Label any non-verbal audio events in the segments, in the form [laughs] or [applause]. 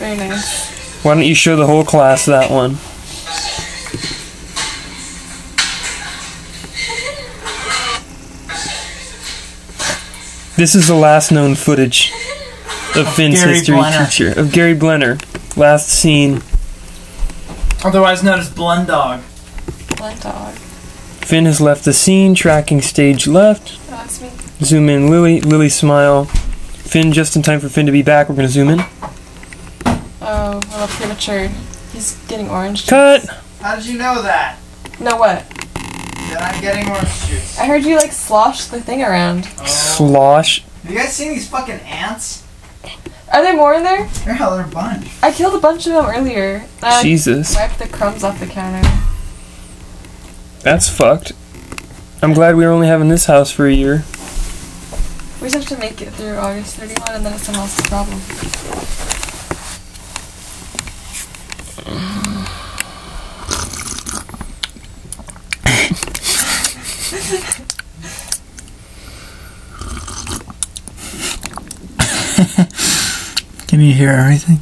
Very nice. Why don't you show the whole class that one? This is the last known footage of Finn's Gary history Blenner. teacher. Of Gary Blenner. Last seen. Otherwise known as Blundog. Blood dog. Finn has left the scene, tracking stage left. Oh, that's me. Zoom in Lily. Lily smile. Finn just in time for Finn to be back. We're gonna zoom in. Oh, a little premature. He's getting orange. juice. Cut! How did you know that? No, what? That I'm getting orange juice. I heard you like slosh the thing around. Oh. Slosh. Have you guys seen these fucking ants? Are there more in there? They're hell, they're a bunch. I killed a bunch of them earlier. I Jesus. wiped the crumbs off the counter. That's fucked. I'm glad we were only having this house for a year. We just have to make it through August 31 and then it's someone else's problem. [laughs] Can you hear everything?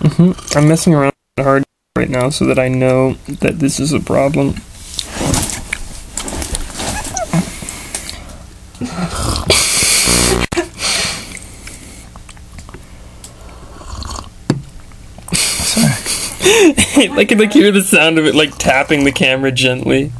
hmm I'm messing around hard right now so that I know that this is a problem. Sorry. [laughs] I can like hear the sound of it like tapping the camera gently.